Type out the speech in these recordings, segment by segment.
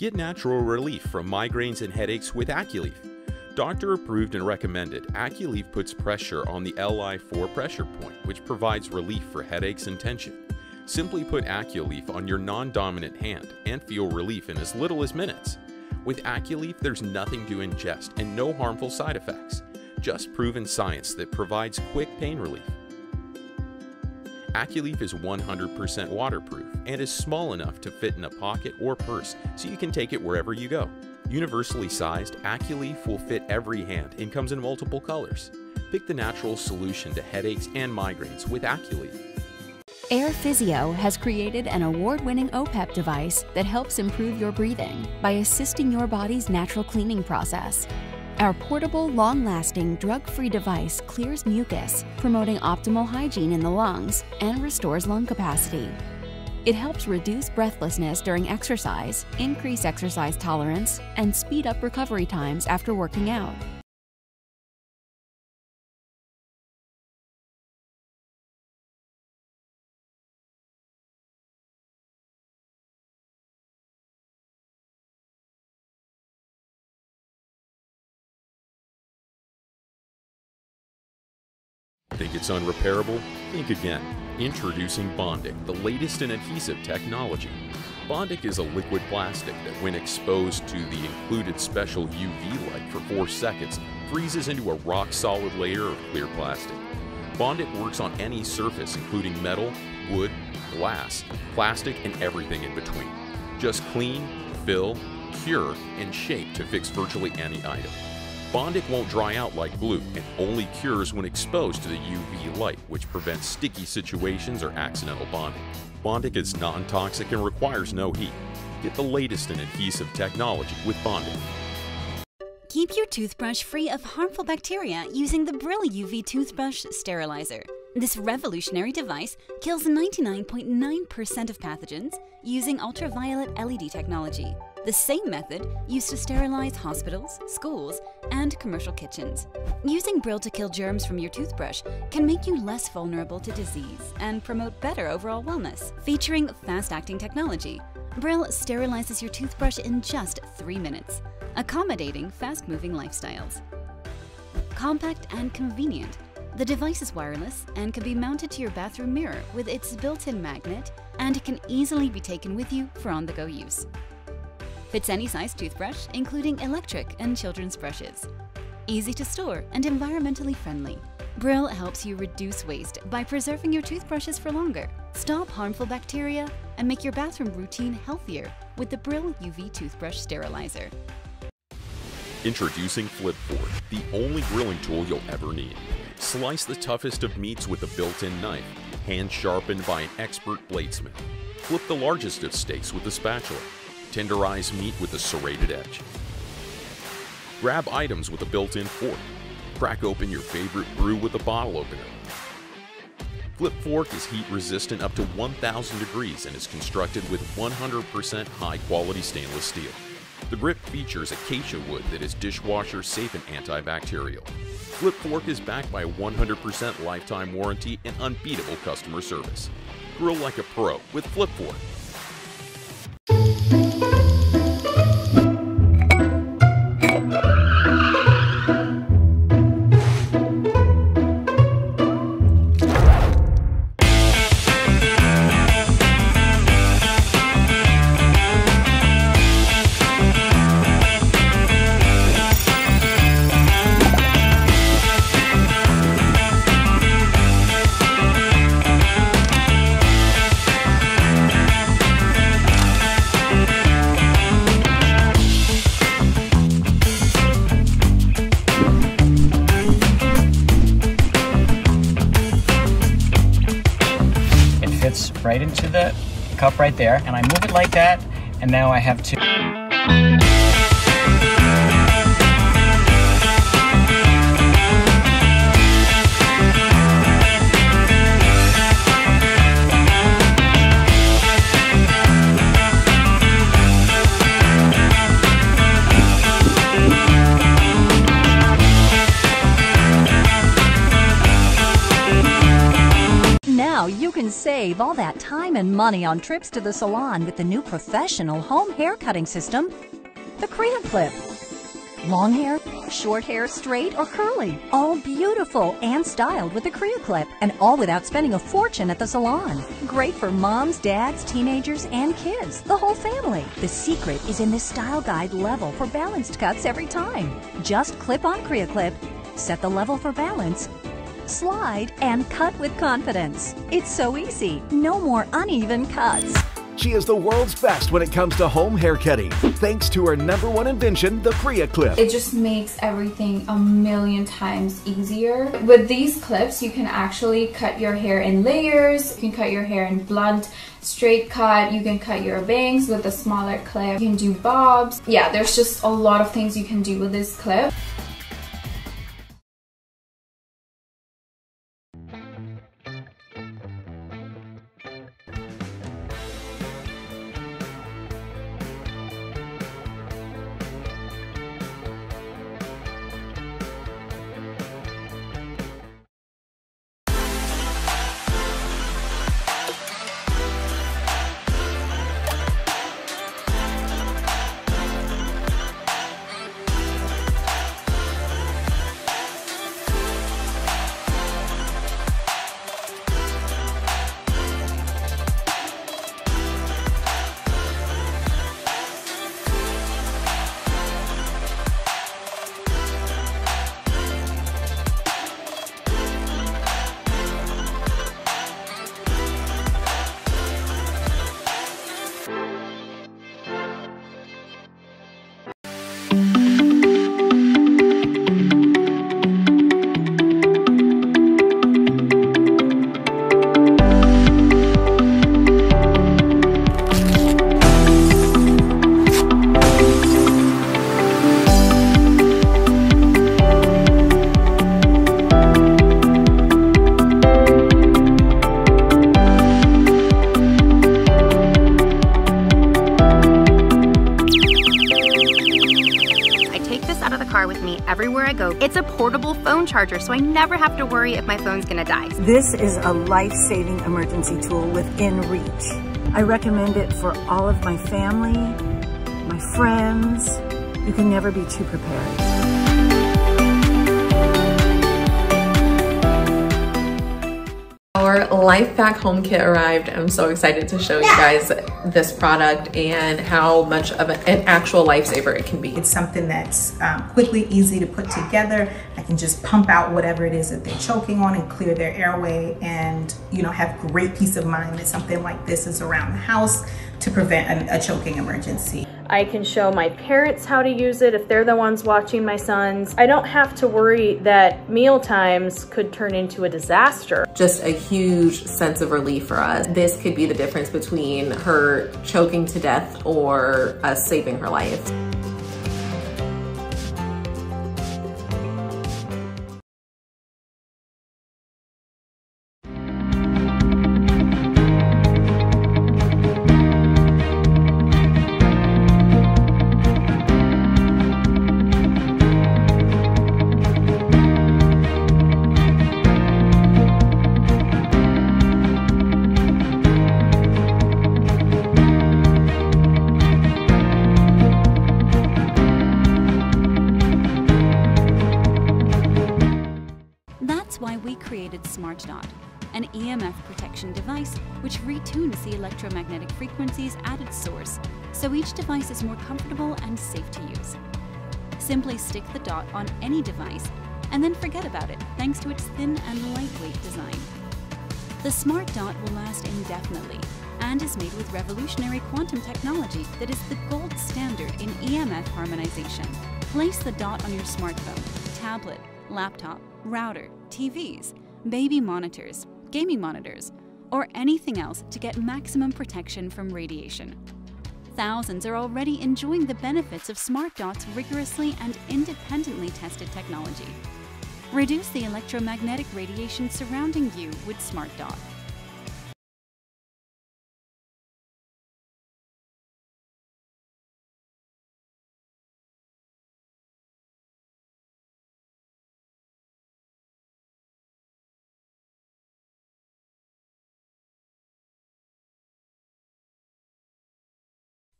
Get natural relief from migraines and headaches with Aculief. Doctor approved and recommended, Aculief puts pressure on the LI4 pressure point, which provides relief for headaches and tension. Simply put Aculief on your non dominant hand and feel relief in as little as minutes. With Aculief, there's nothing to ingest and no harmful side effects, just proven science that provides quick pain relief. Aculief is 100% waterproof and is small enough to fit in a pocket or purse so you can take it wherever you go. Universally sized, Aculief will fit every hand and comes in multiple colors. Pick the natural solution to headaches and migraines with Aculief. Air Physio has created an award winning OPEP device that helps improve your breathing by assisting your body's natural cleaning process. Our portable, long lasting, drug free device clears mucus, promoting optimal hygiene in the lungs and restores lung capacity. It helps reduce breathlessness during exercise, increase exercise tolerance, and speed up recovery times after working out. Think it's unrepairable? Think again. Introducing Bondic, the latest in adhesive technology. Bondic is a liquid plastic that, when exposed to the included special UV light for 4 seconds, freezes into a rock solid layer of clear plastic. Bondic works on any surface, including metal, wood, glass, plastic, and everything in between. Just clean, fill, cure, and shape to fix virtually any item. Bondic won't dry out like glue and only cures when exposed to the UV light, which prevents sticky situations or accidental bonding. Bondic is non-toxic and requires no heat. Get the latest in adhesive technology with Bondic. Keep your toothbrush free of harmful bacteria using the Bril UV Toothbrush Sterilizer. This revolutionary device kills 99.9% of pathogens using ultraviolet LED technology the same method used to sterilize hospitals, schools, and commercial kitchens. Using Bril to kill germs from your toothbrush can make you less vulnerable to disease and promote better overall wellness. Featuring fast-acting technology, Bril sterilizes your toothbrush in just three minutes, accommodating fast-moving lifestyles. Compact and convenient, the device is wireless and can be mounted to your bathroom mirror with its built-in magnet, and it can easily be taken with you for on-the-go use. Fits any size toothbrush, including electric and children's brushes. Easy to store and environmentally friendly. Bril helps you reduce waste by preserving your toothbrushes for longer, stop harmful bacteria, and make your bathroom routine healthier with the Bril UV Toothbrush Sterilizer. Introducing Flip Fork, the only grilling tool you'll ever need. Slice the toughest of meats with a built-in knife, hand sharpened by an expert bladesman. Flip the largest of steaks with a spatula, tenderize meat with a serrated edge. Grab items with a built-in fork. Crack open your favorite brew with a bottle opener. Flip Fork is heat resistant up to 1000 degrees and is constructed with 100% high quality stainless steel. The grip features acacia wood that is dishwasher safe and antibacterial. Flip Fork is backed by a 100% lifetime warranty and unbeatable customer service. Grill like a pro with Flip Fork. Cup right there and I move it like that and now I have two. Now you can save all that time and money on trips to the salon with the new professional home hair cutting system, the Crea Clip. Long hair, short hair, straight or curly, all beautiful and styled with the Crea Clip, and all without spending a fortune at the salon. Great for moms, dads, teenagers, and kids, the whole family. The secret is in this style guide level for balanced cuts every time. Just clip on Crea Clip, set the level for balance, slide, and cut with confidence. It's so easy, no more uneven cuts. She is the world's best when it comes to home haircutting, thanks to her number one invention, the Crea Clip. It just makes everything a million times easier. With these clips, you can actually cut your hair in layers, you can cut your hair in blunt, straight cut, you can cut your bangs with a smaller clip, you can do bobs. Yeah, there's just a lot of things you can do with this clip. It's a portable phone charger, so I never have to worry if my phone's gonna die. This is a life-saving emergency tool within reach. I recommend it for all of my family, my friends. You can never be too prepared. Our LifeVac Home Kit arrived. I'm so excited to show you guys this product and how much of an actual lifesaver it can be. It's something that's um, quickly easy to put together. I can just pump out whatever it is that they're choking on and clear their airway and you know have great peace of mind that something like this is around the house to prevent a, a choking emergency. I can show my parents how to use it if they're the ones watching my sons. I don't have to worry that meal times could turn into a disaster. Just a huge sense of relief for us. This could be the difference between her choking to death or us saving her life. Source, so each device is more comfortable and safe to use. Simply stick the dot on any device and then forget about it thanks to its thin and lightweight design. The Smart Dot will last indefinitely and is made with revolutionary quantum technology that is the gold standard in EMF harmonization. Place the dot on your smartphone, tablet, laptop, router, TVs, baby monitors, gaming monitors, or anything else to get maximum protection from radiation. Thousands are already enjoying the benefits of Smart Dot's rigorously and independently tested technology. Reduce the electromagnetic radiation surrounding you with Smart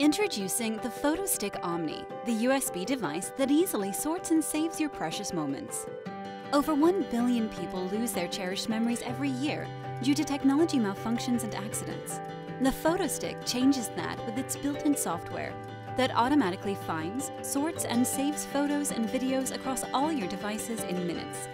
Introducing the PhotoStick Omni, the USB device that easily sorts and saves your precious moments. Over 1 billion people lose their cherished memories every year due to technology malfunctions and accidents. The PhotoStick changes that with its built-in software that automatically finds, sorts, and saves photos and videos across all your devices in minutes.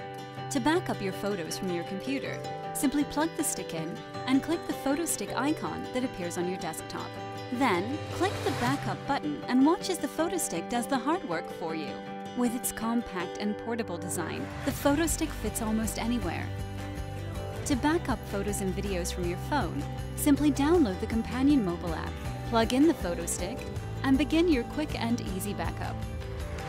To back up your photos from your computer, simply plug the stick in and click the PhotoStick icon that appears on your desktop. Then, click the Backup button and watch as the PhotoStick does the hard work for you. With its compact and portable design, the PhotoStick fits almost anywhere. To back up photos and videos from your phone, simply download the companion mobile app, plug in the PhotoStick, and begin your quick and easy backup.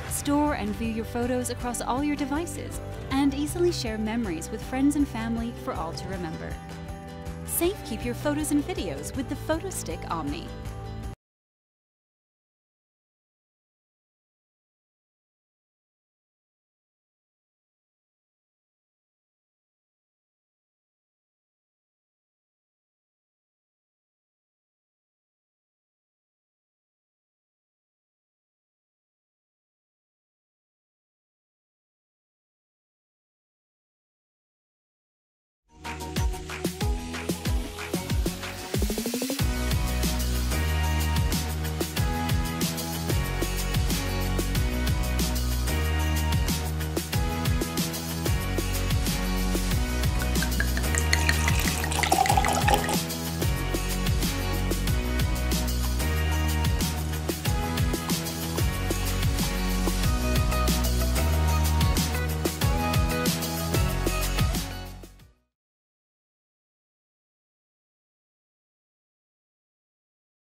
Store and view your photos across all your devices, and easily share memories with friends and family for all to remember. Safe keep your photos and videos with the PhotoStick Omni.